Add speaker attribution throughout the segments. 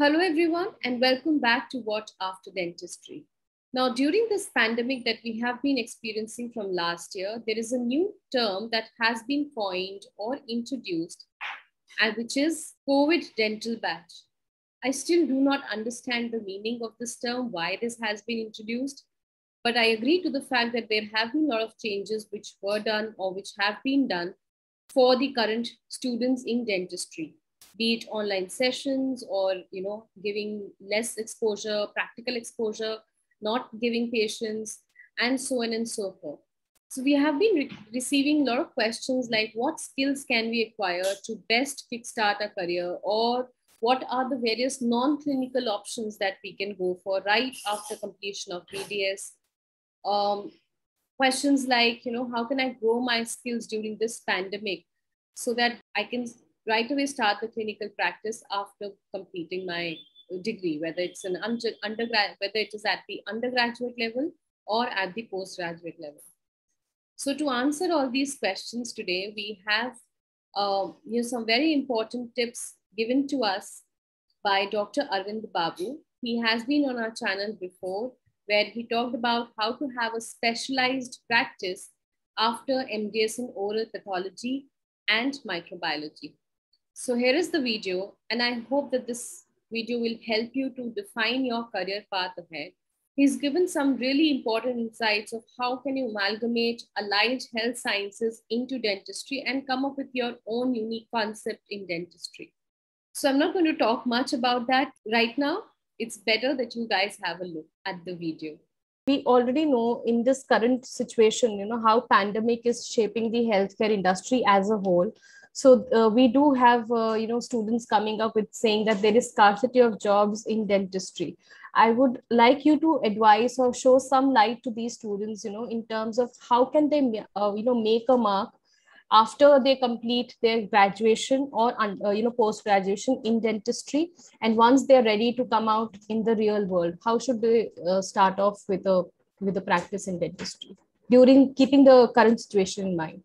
Speaker 1: Hello, everyone, and welcome back to What After Dentistry. Now, during this pandemic that we have been experiencing from last year, there is a new term that has been coined or introduced, and which is COVID dental batch. I still do not understand the meaning of this term, why this has been introduced, but I agree to the fact that there have been a lot of changes which were done or which have been done for the current students in dentistry be it online sessions or you know giving less exposure practical exposure not giving patients and so on and so forth so we have been re- receiving a lot of questions like what skills can we acquire to best kickstart a career or what are the various non-clinical options that we can go for right after completion of BDS? Um, questions like, you know, how can I grow my skills during this pandemic so that I can right away start the clinical practice after completing my degree, whether it's an undergrad, whether it is at the undergraduate level or at the postgraduate level. So to answer all these questions today, we have uh, you know, some very important tips given to us by Dr. Arvind Babu. He has been on our channel before where he talked about how to have a specialized practice after MDS in oral pathology and microbiology. So here is the video, and I hope that this video will help you to define your career path ahead. He's given some really important insights of how can you amalgamate allied health sciences into dentistry and come up with your own unique concept in dentistry. So I'm not going to talk much about that right now. It's better that you guys have a look at the video
Speaker 2: we already know in this current situation you know how pandemic is shaping the healthcare industry as a whole so uh, we do have uh, you know students coming up with saying that there is scarcity of jobs in dentistry. I would like you to advise or show some light to these students you know in terms of how can they uh, you know make a mark after they complete their graduation or uh, you know post graduation in dentistry. And once they're ready to come out in the real world how should they uh, start off with a with a practice in dentistry during keeping the current situation in mind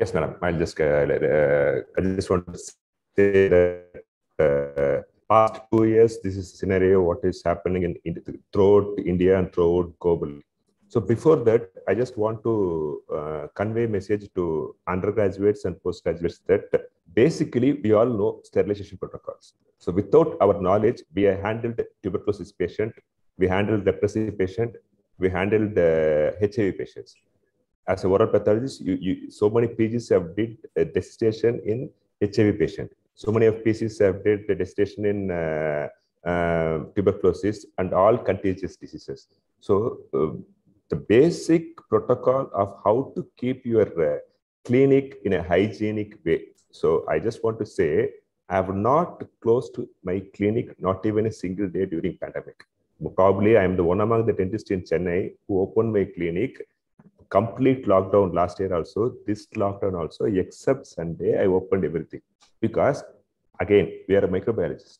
Speaker 3: Yes, madam. I'll just, uh, uh, I just want to say that uh, past two years, this is scenario what is happening in, in throughout India and throughout globally. So before that, I just want to uh, convey message to undergraduates and postgraduates that basically we all know sterilization protocols. So without our knowledge, we handled tuberculosis patient, we handled depressive patient, we handled uh, HIV patients as a oral pathologist, you, you so many PGs have did a dissertation in HIV patient. So many of PGs have did the dissertation in uh, uh, tuberculosis and all contagious diseases. So uh, the basic protocol of how to keep your uh, clinic in a hygienic way. So I just want to say, I have not closed my clinic, not even a single day during pandemic. Probably I am the one among the dentists in Chennai who opened my clinic complete lockdown last year also, this lockdown also, except Sunday, I opened everything. Because again, we are a microbiologist.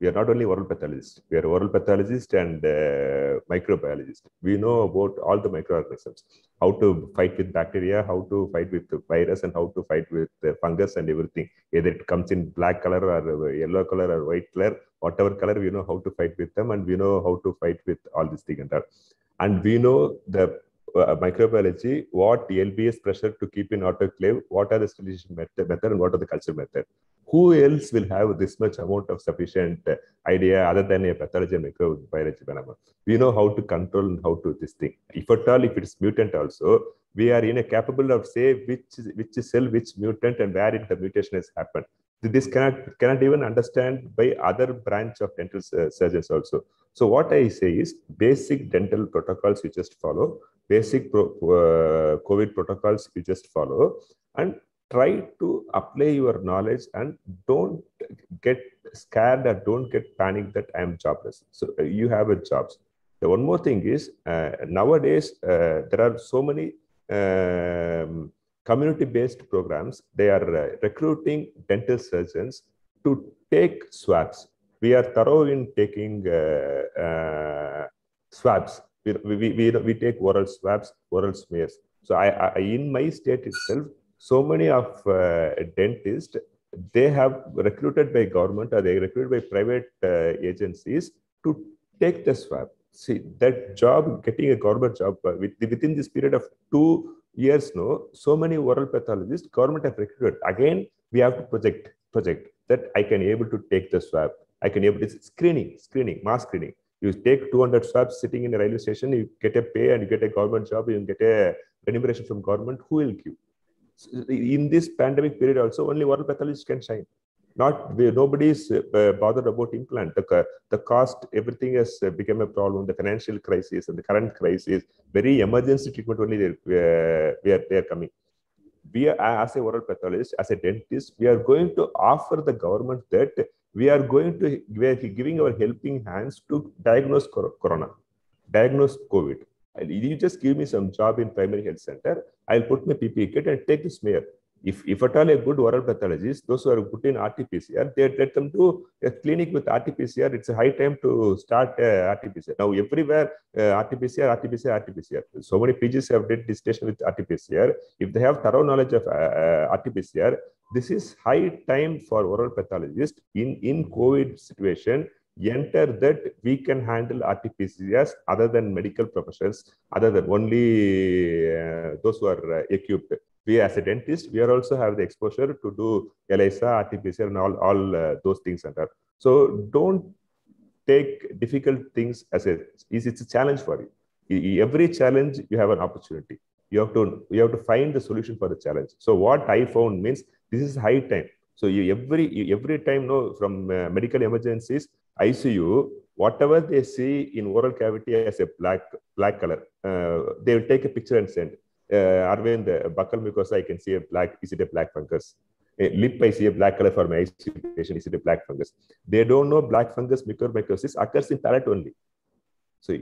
Speaker 3: We are not only oral pathologist, we are oral pathologist and uh, microbiologist. We know about all the microorganisms, how to fight with bacteria, how to fight with the virus, and how to fight with the fungus and everything. Either it comes in black color or yellow color or white color, whatever color, we know how to fight with them, and we know how to fight with all these things and that. And we know the uh, microbiology, what LBS pressure to keep in autoclave, what are the sterilization method, method and what are the culture method. Who else will have this much amount of sufficient uh, idea other than a pathology and microbiology? We know how to control and how to this thing. If at all, if it is mutant also, we are in a capable of say which which cell, which mutant and where it, the mutation has happened this cannot cannot even understand by other branch of dental surgeons also so what i say is basic dental protocols you just follow basic pro, uh, covid protocols you just follow and try to apply your knowledge and don't get scared or don't get panicked that i am jobless so uh, you have a jobs the one more thing is uh, nowadays uh, there are so many um, community-based programs, they are uh, recruiting dental surgeons to take swabs. We are thorough in taking uh, swabs. We, we, we, we, take oral swabs, oral smears. So I, I, in my state itself, so many of uh, dentists, they have recruited by government or they recruited by private uh, agencies to take the swab. See that job, getting a government job uh, within this period of two years, no, so many oral pathologists government have recruited. Again, we have to project project that I can able to take the swab. I can able to screening, screening, mass screening. You take 200 swabs sitting in a railway station, you get a pay and you get a government job, you get a remuneration from government. Who will give? in this pandemic period also only oral pathologists can shine not nobody is uh, bothered about implant the, the cost everything has uh, become a problem the financial crisis and the current crisis very emergency treatment only they, uh, are they are coming we are as a oral pathologist as a dentist we are going to offer the government that we are going to we are giving our helping hands to diagnose corona diagnose covid you just give me some job in primary health center, I'll put my PPE kit and take the smear. If, if at all a good oral pathologist, those who are put in RT-PCR, they let them do a clinic with RT-PCR. It's a high time to start uh, RT-PCR. Now, everywhere, uh, RT-PCR, RT-PCR, RT-PCR. So many PGs have did dissertation with RT-PCR. If they have thorough knowledge of uh, uh RT-PCR, this is high time for oral pathologist in, in COVID situation enter that we can handle RT-PCRs other than medical professions, other than only uh, those who are uh, equipped. We as a dentist, we are also have the exposure to do ELISA, RT-PCR and all, all uh, those things under. So don't take difficult things as a, it's a challenge for you. Every challenge, you have an opportunity. You have to, you have to find the solution for the challenge. So what I found means this is high time. So you, every every time, no, from uh, medical emergencies, ICU, whatever they see in oral cavity as a black black color, uh, they will take a picture and send. Uh, Arvind, uh, buccal mucosa, I can see a black. Is it a black fungus? A lip, I see a black color for my ICU patient. Is it a black fungus? They don't know black fungus mucormycosis occurs in palate only. So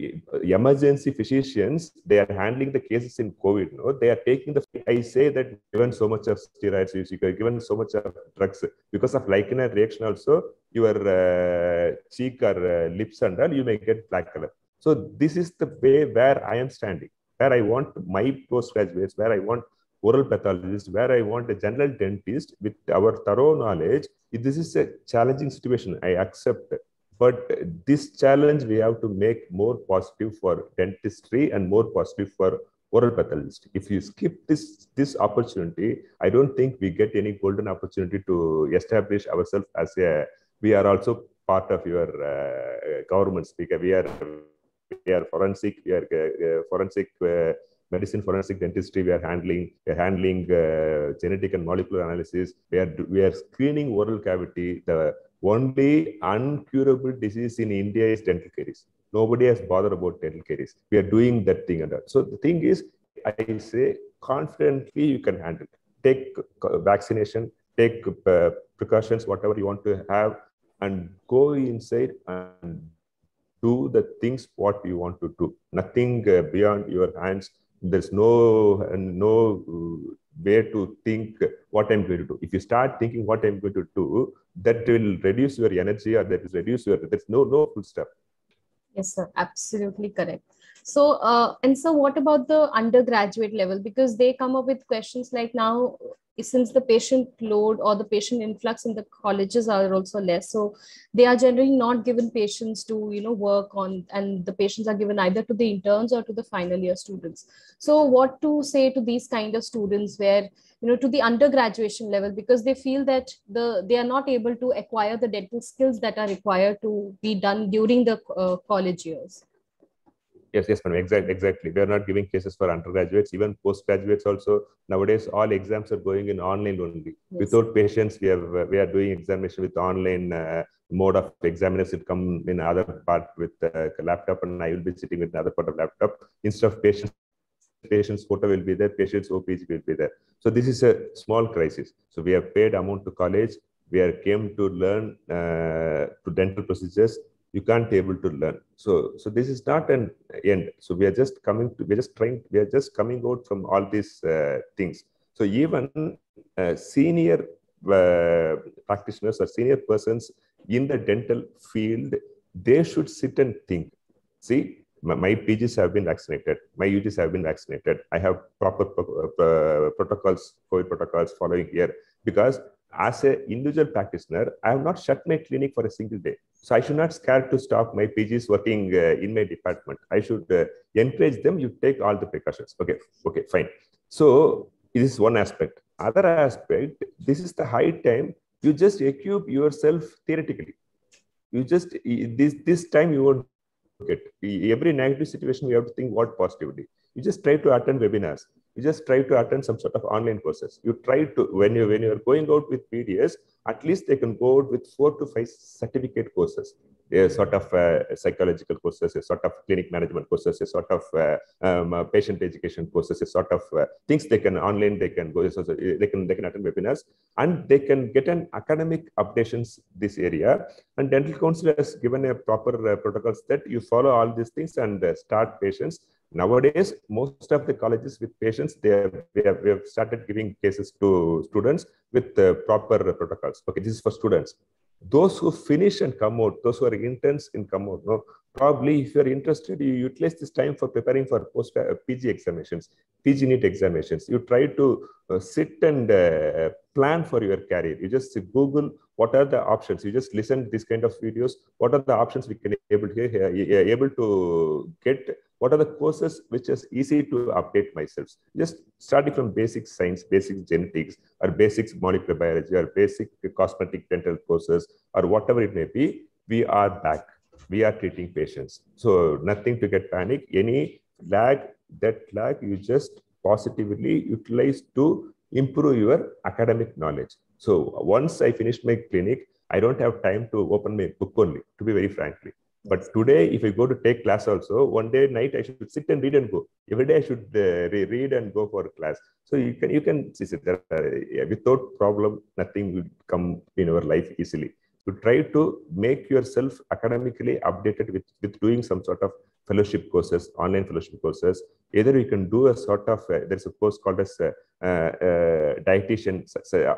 Speaker 3: emergency physicians, they are handling the cases in COVID. No? They are taking the, I say that given so much of steroids, you're given so much of drugs, because of lichen reaction also, your uh, cheek or uh, lips and all, you may get black color. So this is the way where I am standing, where I want my postgraduates, where I want oral pathologists, where I want a general dentist with our thorough knowledge. This is a challenging situation. I accept but this challenge we have to make more positive for dentistry and more positive for oral pathologist. If you skip this this opportunity, I don't think we get any golden opportunity to establish ourselves as a. We are also part of your uh, government speaker. We are we are forensic. We are uh, uh forensic. Uh, medicine forensic dentistry we are handling we are handling uh, genetic and molecular analysis we are we are screening oral cavity the only uncurable disease in India is dental caries. Nobody has bothered about dental caries. We are doing that thing. Under. So the thing is, I say confidently you can handle. Take vaccination, take uh, precautions, whatever you want to have, and go inside and do the things what you want to do. Nothing uh, beyond your hands. There's no no way to think what I'm going to do. If you start thinking what I'm going to do, that will reduce your energy or that will reduce your, there's no, no full step.
Speaker 2: Yes, sir. Absolutely correct. So, uh, and so what about the undergraduate level? Because they come up with questions like now, since the patient load or the patient influx in the colleges are also less so they are generally not given patients to you know work on and the patients are given either to the interns or to the final year students. So what to say to these kind of students where you know to the undergraduation level because they feel that the they are not able to acquire the dental skills that are required to be done during the uh, college years
Speaker 3: Yes, yes, madam. Exactly, exactly. We are not giving cases for undergraduates, even postgraduates. Also, nowadays, all exams are going in online only. Yes. Without patients, we have we are doing examination with online uh, mode of examiners. It come in other part with uh, laptop, and I will be sitting with another part of laptop instead of patients. Patients' photo will be there. Patients' OPG will be there. So this is a small crisis. So we have paid amount to college. We are came to learn uh, to dental procedures you can't be able to learn. So so this is not an end. So we are just coming to we're just trying we are just coming out from all these uh, things. So even uh, senior uh, practitioners or senior persons in the dental field they should sit and think. See my, my PGs have been vaccinated. My UGs have been vaccinated. I have proper uh, protocols, COVID protocols following here. Because as an individual practitioner, I have not shut my clinic for a single day. So I should not scare to stop my PGs working uh, in my department. I should uh, encourage them. You take all the precautions. Okay, okay, fine. So this is one aspect. Other aspect, this is the high time you just equip yourself theoretically. You just this this time you won't get every negative situation. You have to think what positivity. You just try to attend webinars you just try to attend some sort of online courses you try to when you when you're going out with pds at least they can go out with four to five certificate courses a sort of uh, psychological courses, a sort of clinic management courses, a sort of uh, um, uh, patient education courses, a sort of uh, things they can online, they can go, so, so they can they can attend webinars, and they can get an academic updations this area. And dental council has given a proper uh, protocols that you follow all these things and uh, start patients. Nowadays, most of the colleges with patients, they have, they have, we have started giving cases to students with proper protocols. Okay, this is for students those who finish and come out, those who are intense in come out, no, probably if you're interested, you utilize this time for preparing for post uh, PG examinations, PG NEET examinations. You try to uh, sit and uh, plan for your career. You just Google what are the options. You just listen to this kind of videos. What are the options we can able to able to get what are the courses which is easy to update myself? Just starting from basic science basic genetics or basic molecular biology or basic cosmetic dental courses or whatever it may be we are back. We are treating patients. So nothing to get panic. Any lag that lag you just positively utilize to improve your academic knowledge. So once i finished my clinic i don't have time to open my book only to be very frankly but today, if I go to take class also, one day night I should sit and read and go. Every day I should uh, read and go for class. So you can you can see that uh, without problem, nothing will come in our life easily. To try to make yourself academically updated with with doing some sort of fellowship courses, online fellowship courses. Either you can do a sort of uh, there's a course called as uh, uh, dietitian,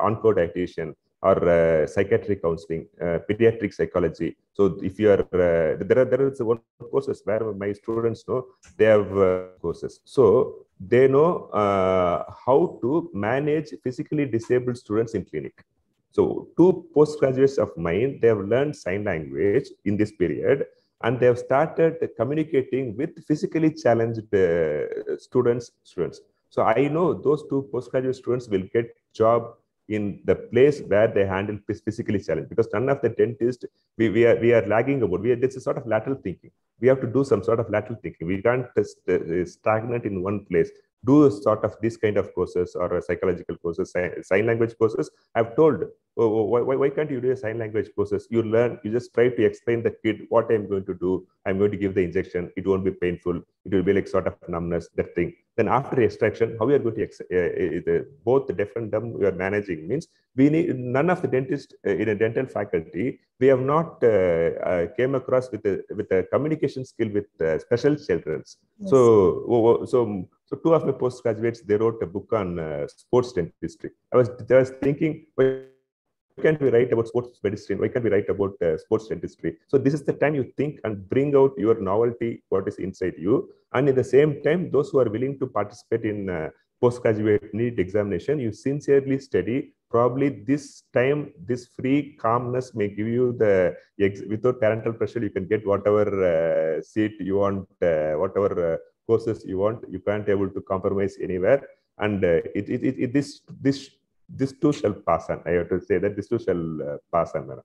Speaker 3: on-call dietitian, or uh, psychiatric counseling, uh, pediatric psychology. So if you are uh, there, are, there is one courses where my students know they have uh, courses, so they know uh, how to manage physically disabled students in clinic. So two postgraduates of mine, they have learned sign language in this period, and they have started communicating with physically challenged uh, students. Students. So I know those two postgraduate students will get job in the place where they handle physically challenged because none of the dentists we, we are we are lagging about. We are this is sort of lateral thinking. We have to do some sort of lateral thinking. We can't just uh, stagnate in one place do sort of this kind of courses or psychological courses sign language courses. I've told oh, oh, why, why can't you do a sign language courses? You learn you just try to explain the kid what i'm going to do. I'm going to give the injection. It won't be painful. It will be like sort of numbness that thing. Then after extraction, how we are going to ex- uh, uh, both the deaf and dumb we are managing means we need none of the dentists uh, in a dental faculty we have not came across with a with a communication skill with uh, special children. Yes. So so so two of my postgraduates they wrote a book on sports dentistry. I was I was thinking. Why can't we write about sports medicine? Why can't we write about uh, sports dentistry? So this is the time you think and bring out your novelty, what is inside you. And at the same time, those who are willing to participate in uh, postgraduate NEET examination, you sincerely study. Probably this time, this free calmness may give you the, without parental pressure, you can get whatever uh, seat you want, uh, whatever uh, courses you want. You can't able to compromise anywhere. And uh, it, it, it, this, this this too shall pass on. I have to say that this too shall uh, pass on, madam.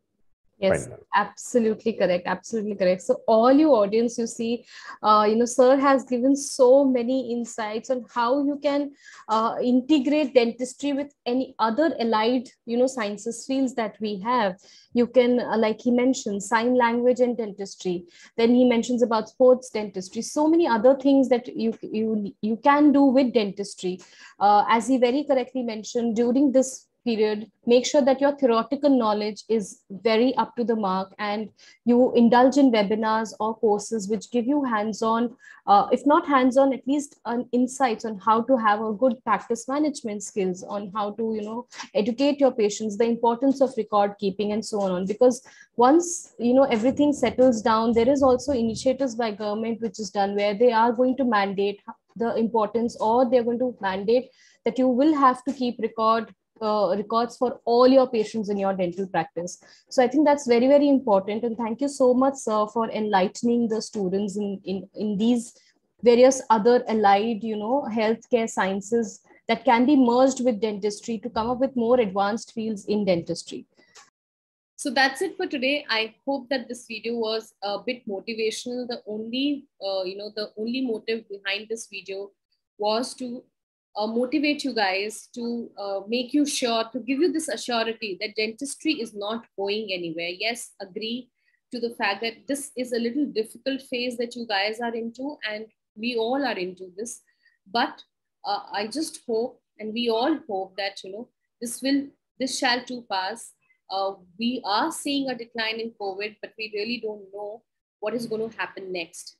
Speaker 1: Yes, absolutely correct. Absolutely correct. So, all you audience, you see, uh, you know, Sir has given so many insights on how you can uh, integrate dentistry with any other allied, you know, sciences fields that we have. You can, uh, like he mentioned, sign language and dentistry. Then he mentions about sports dentistry. So many other things that you you you can do with dentistry. Uh, as he very correctly mentioned, during this period make sure that your theoretical knowledge is very up to the mark and you indulge in webinars or courses which give you hands-on uh, if not hands-on at least an insights on how to have a good practice management skills on how to you know educate your patients the importance of record keeping and so on. Because once you know everything settles down there is also initiatives by government which is done where they are going to mandate the importance or they're going to mandate that you will have to keep record
Speaker 2: uh, records for all your patients in your dental practice. So I think that's very, very important. And thank you so much, sir, for enlightening the students in, in, in these various other allied, you know, healthcare sciences that can be merged with dentistry to come up with more advanced fields in dentistry.
Speaker 1: So that's it for today. I hope that this video was a bit motivational. The only, uh, you know, the only motive behind this video was to uh, motivate you guys, to uh, make you sure, to give you this assurity that dentistry is not going anywhere. Yes, agree to the fact that this is a little difficult phase that you guys are into, and we all are into this. But uh, I just hope, and we all hope that you know this will, this shall too pass. Uh, we are seeing a decline in COVID, but we really don't know what is going to happen next.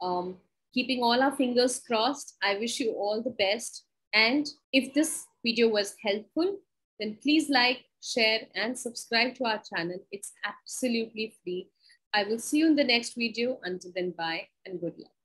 Speaker 1: Um, keeping all our fingers crossed, I wish you all the best. And if this video was helpful, then please like, share, and subscribe to our channel. It's absolutely free. I will see you in the next video. Until then, bye and good luck.